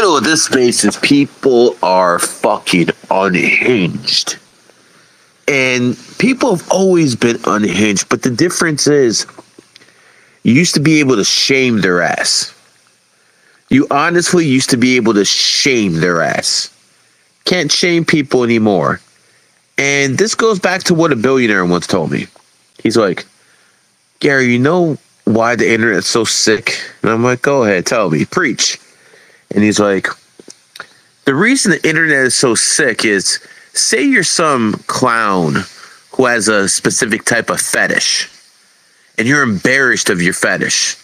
title of this space is People Are Fucking Unhinged. And people have always been unhinged, but the difference is you used to be able to shame their ass. You honestly used to be able to shame their ass. Can't shame people anymore. And this goes back to what a billionaire once told me. He's like, Gary, you know why the internet's so sick? And I'm like, go ahead, tell me, preach. And he's like, the reason the internet is so sick is say you're some clown who has a specific type of fetish and you're embarrassed of your fetish.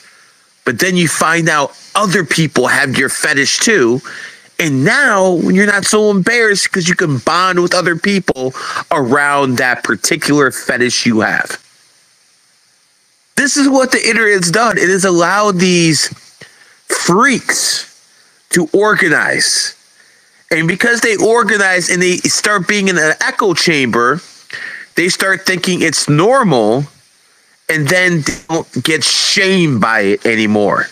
But then you find out other people have your fetish too. And now you're not so embarrassed because you can bond with other people around that particular fetish you have. This is what the internet's done. It has allowed these freaks to organize. And because they organize and they start being in an echo chamber, they start thinking it's normal and then don't get shamed by it anymore.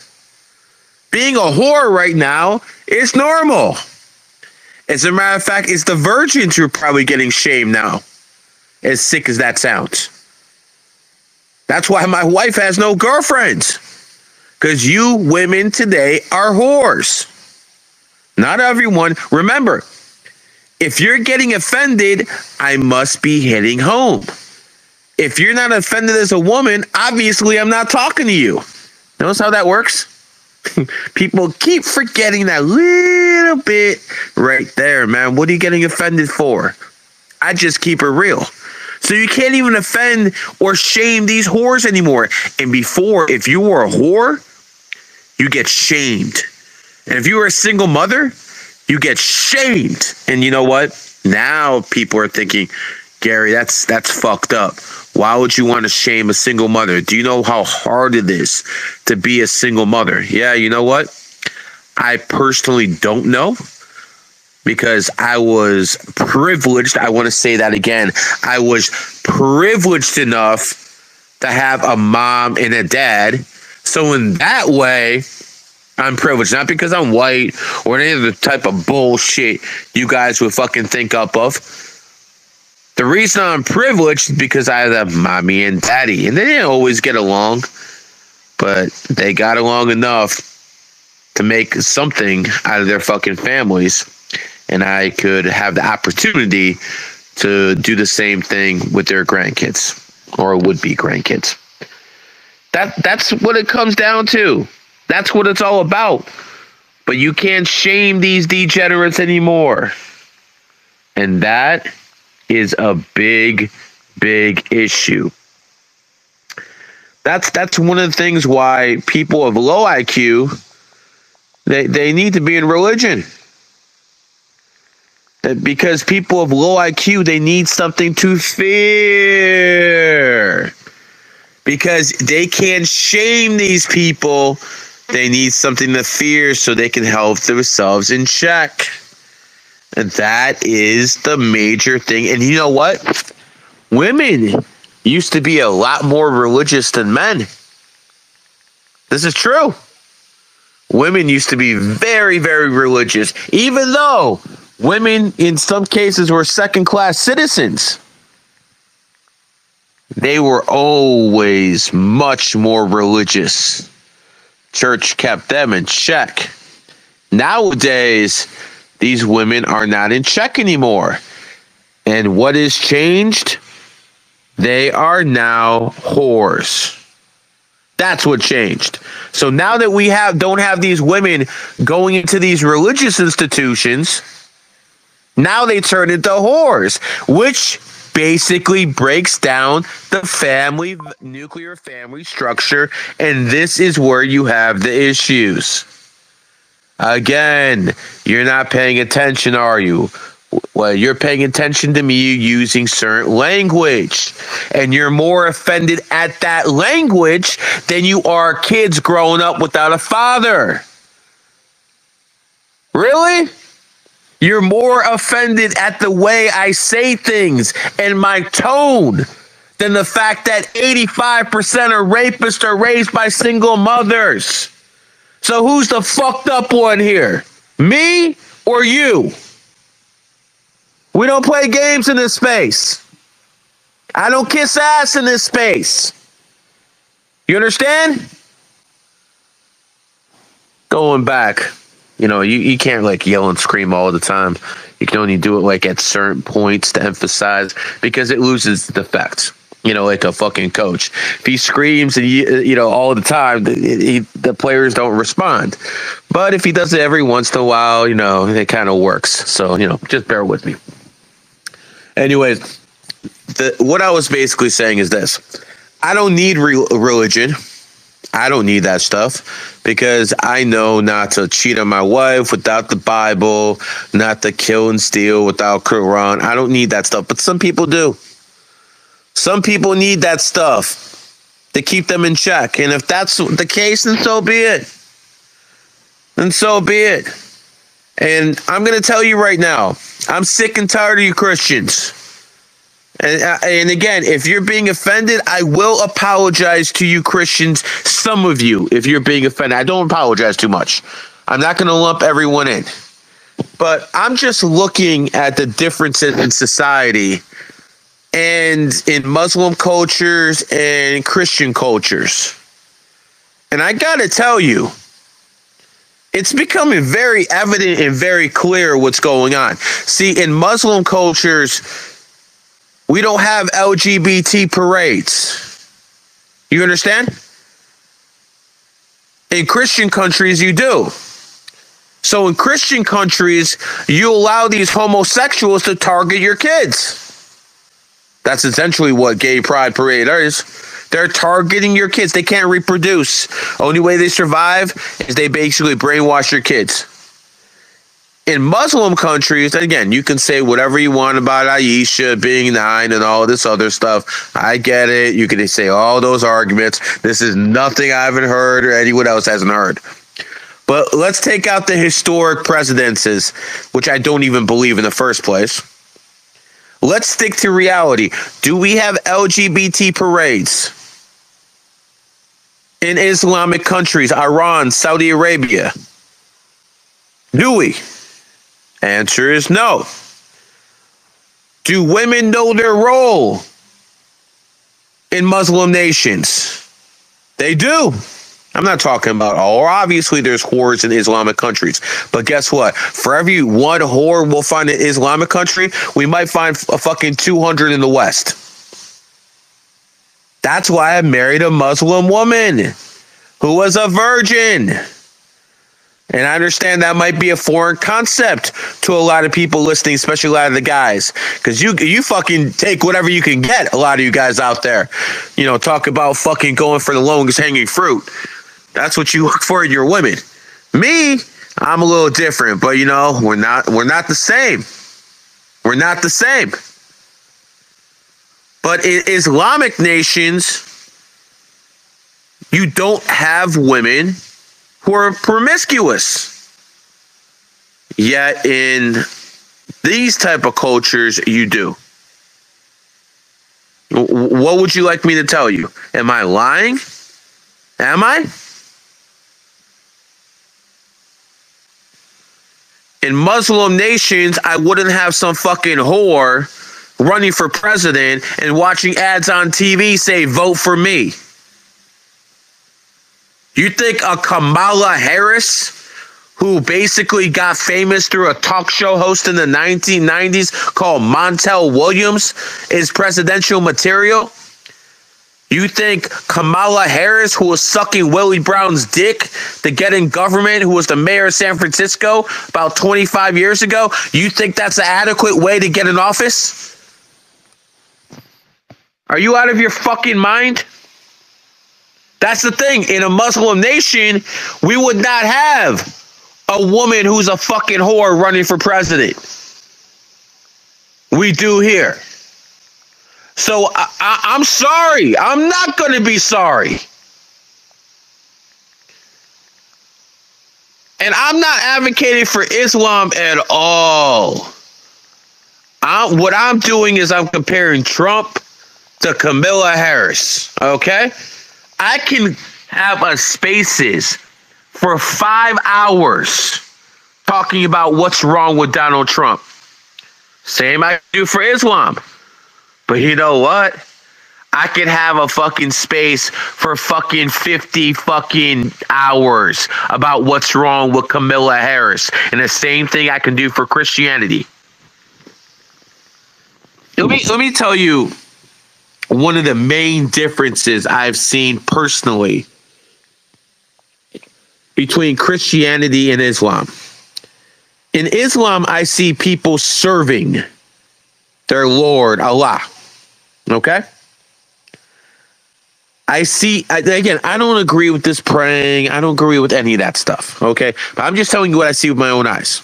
Being a whore right now is normal. As a matter of fact, it's the virgins who are probably getting shamed now, as sick as that sounds. That's why my wife has no girlfriends. Because you women today are whores. Not everyone. Remember, if you're getting offended, I must be hitting home. If you're not offended as a woman, obviously I'm not talking to you. Notice how that works? People keep forgetting that little bit right there, man. What are you getting offended for? I just keep it real. So you can't even offend or shame these whores anymore. And before, if you were a whore, you get shamed. And if you were a single mother, you get shamed. And you know what? Now people are thinking, Gary, that's that's fucked up. Why would you want to shame a single mother? Do you know how hard it is to be a single mother? Yeah, you know what? I personally don't know because I was privileged. I want to say that again. I was privileged enough to have a mom and a dad. So, in that way, I'm privileged, not because I'm white or any of the type of bullshit you guys would fucking think up of. The reason I'm privileged is because I have a mommy and daddy, and they didn't always get along, but they got along enough to make something out of their fucking families and I could have the opportunity to do the same thing with their grandkids or would be grandkids. That that's what it comes down to. That's what it's all about. But you can't shame these degenerates anymore. And that is a big big issue. That's that's one of the things why people of low IQ they, they need to be in religion because people of low IQ they need something to fear because they can't shame these people they need something to fear so they can help themselves in check. And that is the major thing. And you know what? Women used to be a lot more religious than men. This is true. Women used to be very very religious even though Women, in some cases, were second class citizens. They were always much more religious. Church kept them in check. Nowadays, these women are not in check anymore. And what has changed? They are now whores. That's what changed. So now that we have don't have these women going into these religious institutions, now they turn into whores, which basically breaks down the family nuclear family structure and this is where you have the issues. Again you're not paying attention are you? Well you're paying attention to me using certain language and you're more offended at that language than you are kids growing up without a father. Really you're more offended at the way I say things and my tone than the fact that 85% of rapists are raised by single mothers. So who's the fucked up one here? Me or you? We don't play games in this space. I don't kiss ass in this space. You understand? Going back, you know, you, you can't like yell and scream all the time. You can only do it like at certain points to emphasize because it loses the effect. You know, like a fucking coach. If he screams and you, you know all the time, the, he, the players don't respond. But if he does it every once in a while, you know, it kind of works. So you know, just bear with me. Anyways, the, what I was basically saying is this: I don't need re- religion. I don't need that stuff because I know not to cheat on my wife without the Bible, not to kill and steal without Quran. I don't need that stuff, but some people do. Some people need that stuff to keep them in check. And if that's the case, then so be it. Then so be it. And I'm going to tell you right now, I'm sick and tired of you Christians. And, uh, and again, if you're being offended, I will apologize to you Christians, some of you, if you're being offended. I don't apologize too much. I'm not going to lump everyone in. But I'm just looking at the differences in society and in Muslim cultures and Christian cultures. And I got to tell you, it's becoming very evident and very clear what's going on. See, in Muslim cultures, we don't have LGBT parades. You understand? In Christian countries, you do. So in Christian countries, you allow these homosexuals to target your kids. That's essentially what gay pride parade is. They're targeting your kids. They can't reproduce. Only way they survive is they basically brainwash your kids in Muslim countries, again, you can say whatever you want about Aisha being nine and all this other stuff. I get it. You can say all those arguments. This is nothing I haven't heard or anyone else hasn't heard. But let's take out the historic precedences, which I don't even believe in the first place. Let's stick to reality. Do we have LGBT parades in Islamic countries, Iran, Saudi Arabia? Do we? Answer is no. Do women know their role in Muslim nations? They do. I'm not talking about all. Obviously, there's whores in Islamic countries. But guess what? For every one whore we'll find in Islamic country, we might find a fucking 200 in the West. That's why I married a Muslim woman who was a virgin. And I understand that might be a foreign concept to a lot of people listening, especially a lot of the guys, because you you fucking take whatever you can get. A lot of you guys out there, you know, talk about fucking going for the longest hanging fruit. That's what you look for in your women. Me, I'm a little different, but you know, we're not we're not the same. We're not the same. But in Islamic nations, you don't have women who are promiscuous. Yet in these type of cultures, you do. What would you like me to tell you? Am I lying? Am I? In Muslim nations, I wouldn't have some fucking whore running for president and watching ads on TV say, vote for me. You think a Kamala Harris, who basically got famous through a talk show host in the 1990s called Montel Williams, is presidential material? You think Kamala Harris, who was sucking Willie Brown's dick to get in government, who was the mayor of San Francisco about 25 years ago, you think that's an adequate way to get in office? Are you out of your fucking mind? That's the thing. In a Muslim nation, we would not have a woman who's a fucking whore running for president. We do here. So I, am sorry. I'm not going to be sorry. And I'm not advocating for Islam at all. I, what I'm doing is I'm comparing Trump to Camilla Harris. Okay? I can have a spaces for five hours talking about what's wrong with Donald Trump. Same I do for Islam. But you know what? I could have a fucking space for fucking 50 fucking hours about what's wrong with Camilla Harris. And the same thing I can do for Christianity. Let me let me tell you one of the main differences I've seen personally between Christianity and Islam. In Islam, I see people serving their Lord, Allah. Okay? I see, again, I don't agree with this praying. I don't agree with any of that stuff. Okay? But I'm just telling you what I see with my own eyes.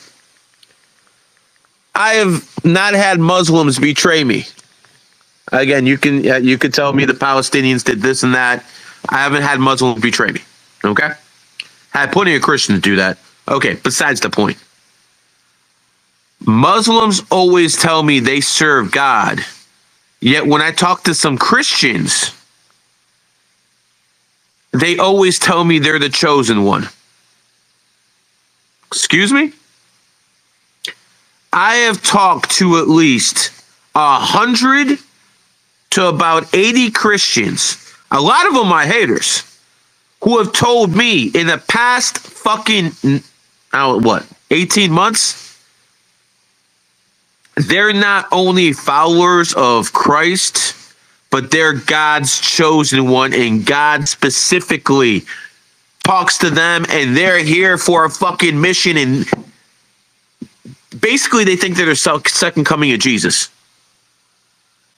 I have not had Muslims betray me. Again, you can uh, you could tell me the Palestinians did this and that. I haven't had Muslims betray me. Okay, had plenty of Christians do that. Okay, besides the point. Muslims always tell me they serve God, yet when I talk to some Christians, they always tell me they're the chosen one. Excuse me? I have talked to at least a hundred to about 80 Christians, a lot of them are haters, who have told me in the past fucking, what, 18 months, they're not only followers of Christ, but they're God's chosen one, and God specifically talks to them, and they're here for a fucking mission. And basically, they think they're the second coming of Jesus.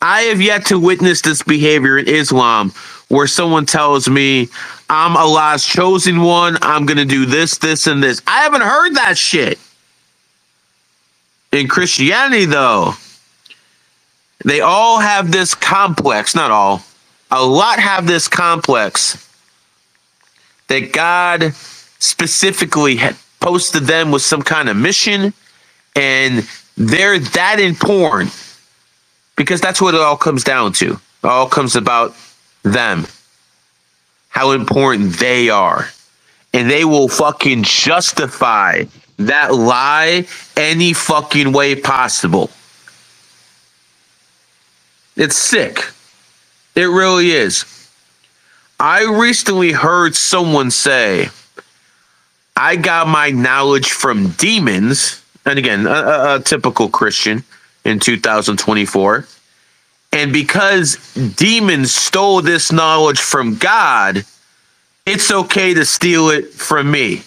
I have yet to witness this behavior in Islam where someone tells me, I'm Allah's chosen one, I'm going to do this, this, and this. I haven't heard that shit. In Christianity, though, they all have this complex, not all, a lot have this complex that God specifically had posted them with some kind of mission, and they're that important because that's what it all comes down to. It all comes about them, how important they are. And they will fucking justify that lie any fucking way possible. It's sick. It really is. I recently heard someone say, I got my knowledge from demons. And again, a, a, a typical Christian in 2024. And because demons stole this knowledge from God, it's okay to steal it from me.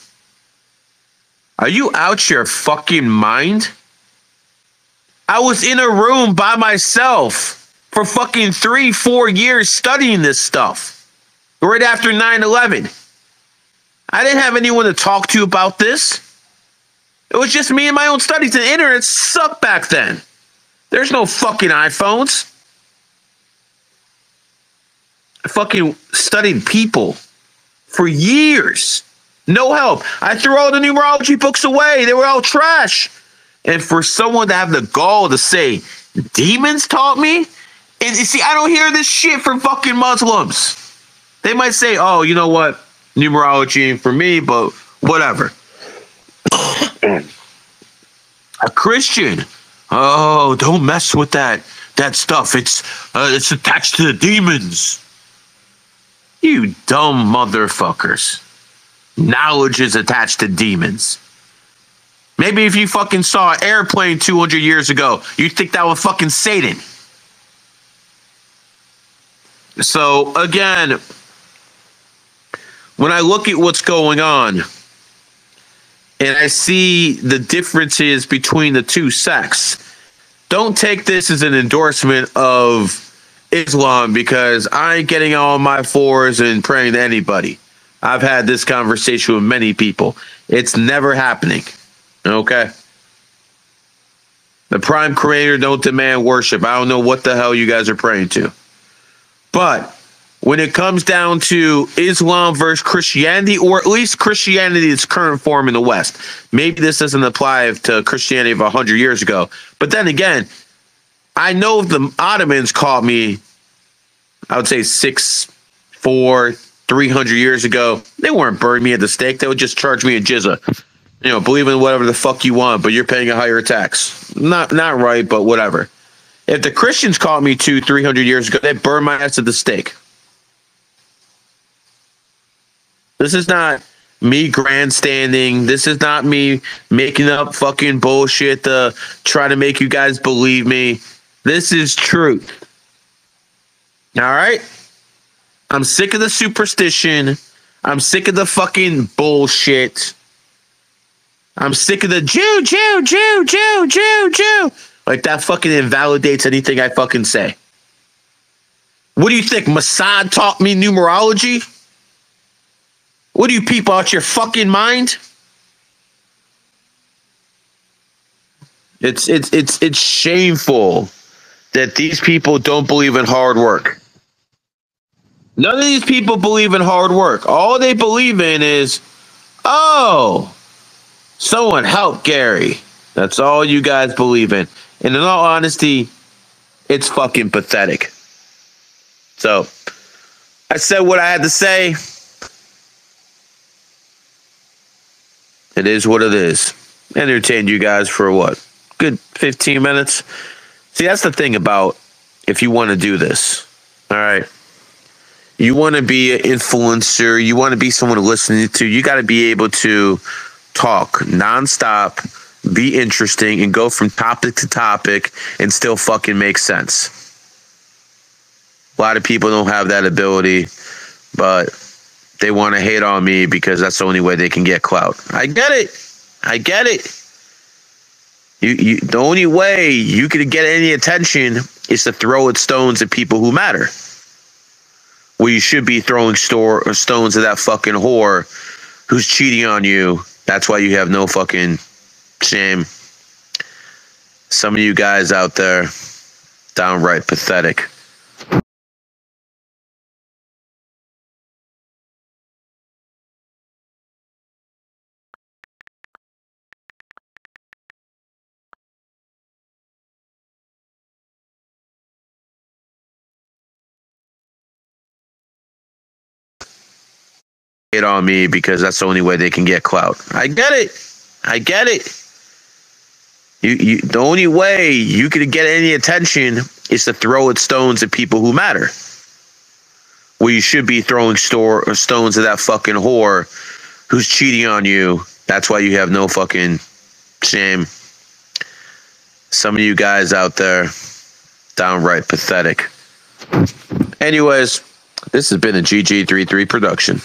Are you out your fucking mind? I was in a room by myself for fucking three, four years studying this stuff right after 9 11. I didn't have anyone to talk to about this. It was just me and my own studies. The internet sucked back then. There's no fucking iPhones. I fucking studied people for years. No help. I threw all the numerology books away. They were all trash. And for someone to have the gall to say, demons taught me? And you see, I don't hear this shit from fucking Muslims. They might say, oh, you know what? Numerology ain't for me, but whatever. A Christian Oh, don't mess with that that stuff. It's uh, it's attached to the demons. You dumb motherfuckers. Knowledge is attached to demons. Maybe if you fucking saw an airplane 200 years ago, you'd think that was fucking Satan. So, again, when I look at what's going on, and I see the differences between the two sects. Don't take this as an endorsement of Islam because I ain't getting on my fours and praying to anybody. I've had this conversation with many people. It's never happening. Okay. The prime creator don't demand worship. I don't know what the hell you guys are praying to. But when it comes down to Islam versus Christianity, or at least Christianity its current form in the West. Maybe this doesn't apply to Christianity of 100 years ago. But then again, I know the Ottomans caught me, I would say six, four, 300 years ago, they weren't burning me at the stake. They would just charge me a jizya. you know, believe in whatever the fuck you want, but you're paying a higher tax. Not not right, but whatever. If the Christians caught me two, three hundred years ago, they burn my ass at the stake. This is not me grandstanding. This is not me making up fucking bullshit to try to make you guys believe me. This is truth. All right? I'm sick of the superstition. I'm sick of the fucking bullshit. I'm sick of the Jew, Jew, Jew, Jew, Jew, Jew. Like that fucking invalidates anything I fucking say. What do you think? Mossad taught me numerology? What do you people out your fucking mind? It's it's it's it's shameful that these people don't believe in hard work. None of these people believe in hard work. All they believe in is, oh, someone help Gary. That's all you guys believe in. And in all honesty, it's fucking pathetic. So I said what I had to say. It is what it is. Entertained you guys for what? Good 15 minutes. See, that's the thing about if you want to do this. All right. You want to be an influencer, you want to be someone to listen to, you got to be able to talk nonstop, be interesting, and go from topic to topic and still fucking make sense. A lot of people don't have that ability, but they want to hate on me because that's the only way they can get clout. I get it. I get it. You, you, the only way you can get any attention is to throw at stones at people who matter. Well, you should be throwing store stones at that fucking whore who's cheating on you. That's why you have no fucking shame. Some of you guys out there, downright pathetic. On me because that's the only way they can get clout. I get it. I get it. You, you, the only way you can get any attention is to throw at stones at people who matter. Well, you should be throwing store stones at that fucking whore who's cheating on you. That's why you have no fucking shame. Some of you guys out there, downright pathetic. Anyways, this has been a GG33 production.